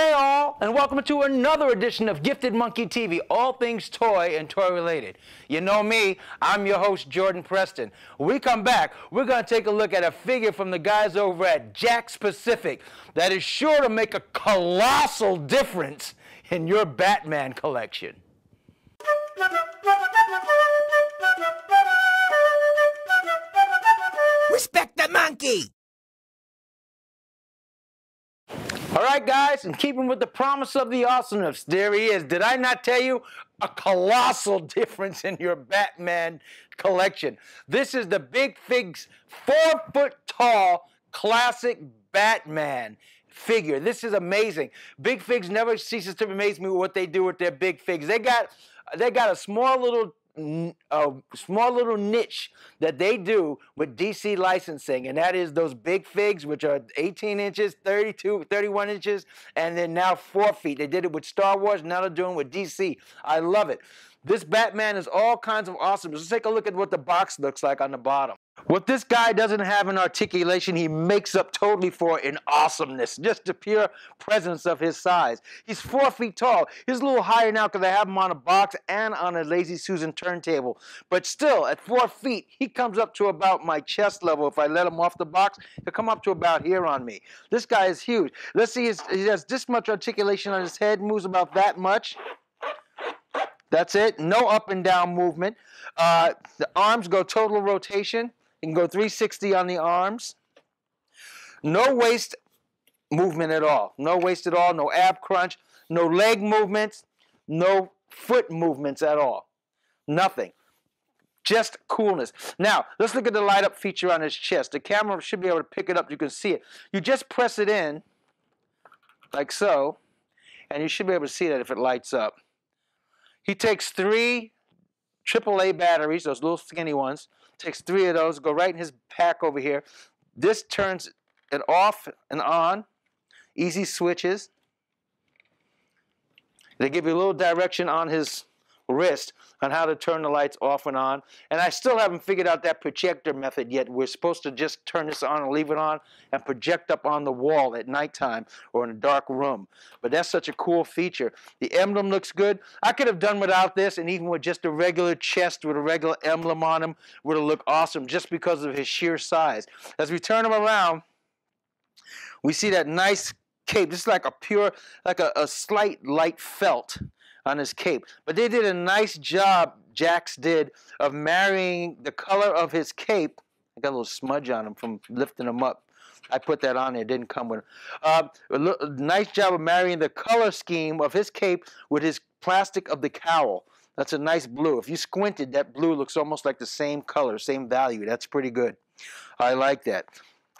Hey all, and welcome to another edition of Gifted Monkey TV, all things toy and toy related. You know me, I'm your host Jordan Preston. When we come back, we're going to take a look at a figure from the guys over at Jakks Pacific that is sure to make a colossal difference in your Batman collection. Respect the monkey! All right, guys, and keeping with the promise of the awesomeness, there he is. Did I not tell you a colossal difference in your Batman collection? This is the Big Figs four foot tall classic Batman figure. This is amazing. Big Figs never ceases to amaze me with what they do with their Big Figs. They got they got a small little a small little niche that they do with DC licensing, and that is those big figs, which are 18 inches, 32, 31 inches, and then now four feet. They did it with Star Wars, now they're doing it with DC. I love it. This Batman is all kinds of awesome. Let's take a look at what the box looks like on the bottom. What this guy doesn't have in articulation, he makes up totally for in awesomeness. Just the pure presence of his size. He's four feet tall. He's a little higher now because I have him on a box and on a Lazy Susan turntable. But still, at four feet, he comes up to about my chest level. If I let him off the box, he'll come up to about here on me. This guy is huge. Let's see, he has this much articulation on his head, moves about that much. That's it. No up and down movement. Uh, the arms go total rotation. You can go 360 on the arms. No waist movement at all. No waist at all. No ab crunch. No leg movements. No foot movements at all. Nothing. Just coolness. Now, let's look at the light up feature on his chest. The camera should be able to pick it up. You can see it. You just press it in, like so, and you should be able to see that if it lights up. He takes three AAA batteries, those little skinny ones, takes three of those, go right in his pack over here. This turns it off and on, easy switches. They give you a little direction on his wrist on how to turn the lights off and on. And I still haven't figured out that projector method yet. We're supposed to just turn this on and leave it on and project up on the wall at nighttime or in a dark room. But that's such a cool feature. The emblem looks good. I could have done without this and even with just a regular chest with a regular emblem on him would have looked awesome just because of his sheer size. As we turn him around, we see that nice cape. This is like a pure, like a, a slight light felt on his cape. But they did a nice job, Jakks did, of marrying the color of his cape. I got a little smudge on him from lifting him up. I put that on there, it didn't come with uh, nice job of marrying the color scheme of his cape with his plastic of the cowl. That's a nice blue. If you squinted, that blue looks almost like the same color, same value. That's pretty good. I like that.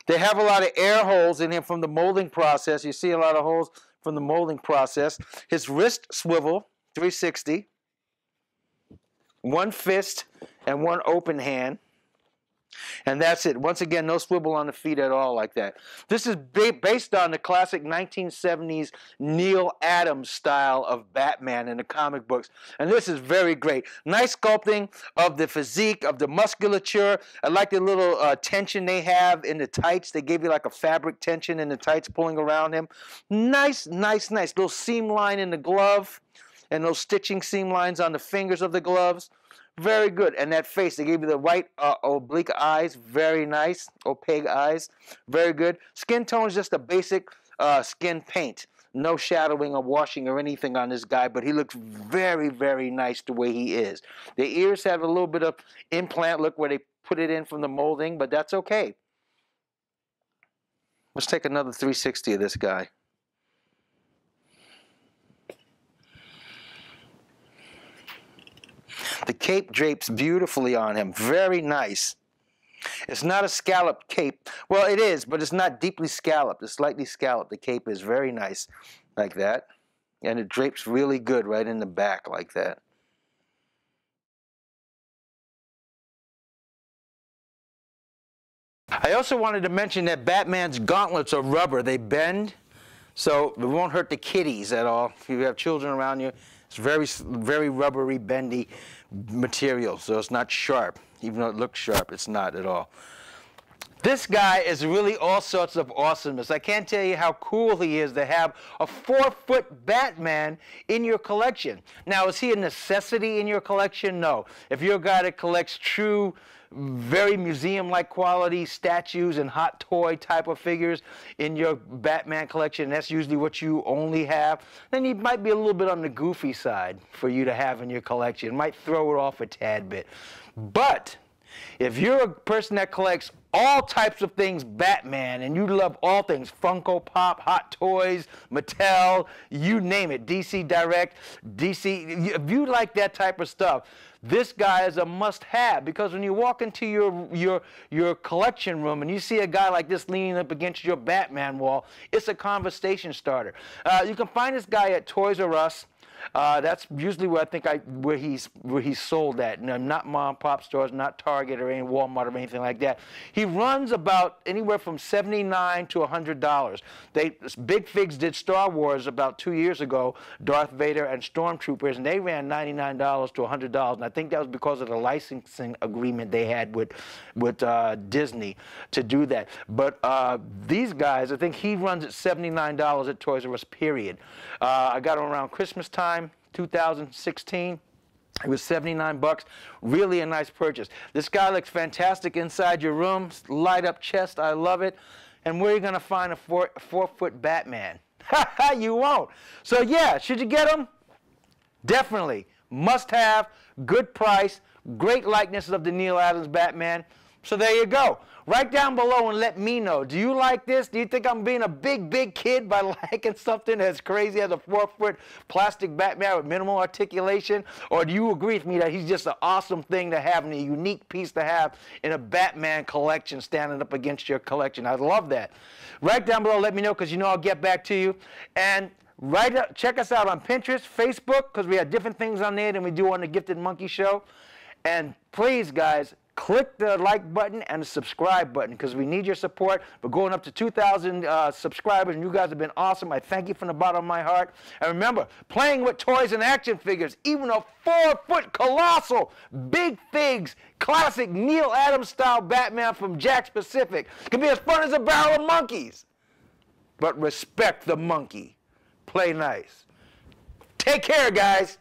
They have a lot of air holes in him from the molding process. You see a lot of holes from the molding process. His wrist swivel, 360, one fist and one open hand. And that's it. Once again, no swivel on the feet at all like that. This is based on the classic 1970s Neal Adams style of Batman in the comic books. And this is very great. Nice sculpting of the physique, of the musculature. I like the little uh, tension they have in the tights. They gave you like a fabric tension in the tights pulling around him. Nice, nice, nice. Little seam line in the glove and those stitching seam lines on the fingers of the gloves. Very good. And that face, they gave you the white uh, oblique eyes. Very nice. Opaque eyes. Very good. Skin tone is just a basic uh, skin paint. No shadowing or washing or anything on this guy, but he looks very, very nice the way he is. The ears have a little bit of implant look where they put it in from the molding, but that's okay. Let's take another 360 of this guy. The cape drapes beautifully on him. Very nice. It's not a scalloped cape. Well, it is, but it's not deeply scalloped. It's slightly scalloped. The cape is very nice like that. And it drapes really good right in the back like that. I also wanted to mention that Batman's gauntlets are rubber. They bend, so it won't hurt the kitties at all. If you have children around you, it's very, very rubbery, bendy material, so it's not sharp. Even though it looks sharp, it's not at all. This guy is really all sorts of awesomeness. I can't tell you how cool he is to have a four foot Batman in your collection. Now, is he a necessity in your collection? No. If you're a guy that collects true, very museum like quality statues and hot toy type of figures in your Batman collection, that's usually what you only have, then he might be a little bit on the goofy side for you to have in your collection. It might throw it off a tad bit. But if you're a person that collects all types of things Batman, and you love all things Funko Pop, Hot Toys, Mattel, you name it, DC Direct, DC. If you like that type of stuff, this guy is a must-have because when you walk into your your your collection room and you see a guy like this leaning up against your Batman wall, it's a conversation starter. Uh, you can find this guy at Toys R Us. Uh, that's usually where I think I where he's where he's sold at. No, not mom pop stores, not Target or any Walmart or anything like that. He runs about anywhere from seventy nine to hundred dollars. They Big Figs did Star Wars about two years ago, Darth Vader and Stormtroopers, and they ran ninety nine dollars to hundred dollars. And I think that was because of the licensing agreement they had with with uh, Disney to do that. But uh, these guys, I think he runs at seventy nine dollars at Toys R Us. Period. Uh, I got him around Christmas time time, 2016. It was 79 bucks. Really a nice purchase. This guy looks fantastic inside your room. Light up chest. I love it. And where are you going to find a four, four foot Batman? you won't. So, yeah, should you get them? Definitely. Must have. Good price. Great likeness of the Neal Adams Batman. So there you go. Write down below and let me know. Do you like this? Do you think I'm being a big, big kid by liking something as crazy as a four-foot plastic Batman with minimal articulation? Or do you agree with me that he's just an awesome thing to have and a unique piece to have in a Batman collection standing up against your collection? I love that. Write down below, let me know, because you know I'll get back to you. And Right up, check us out on Pinterest, Facebook, because we have different things on there than we do on the Gifted Monkey Show. And please, guys, click the like button and the subscribe button because we need your support. We're going up to 2,000 uh, subscribers, and you guys have been awesome. I thank you from the bottom of my heart. And remember, playing with toys and action figures, even a four-foot colossal Big Figs classic Neal Adams style Batman from Jakks Pacific can be as fun as a barrel of monkeys. But respect the monkey. Play nice. Take care, guys.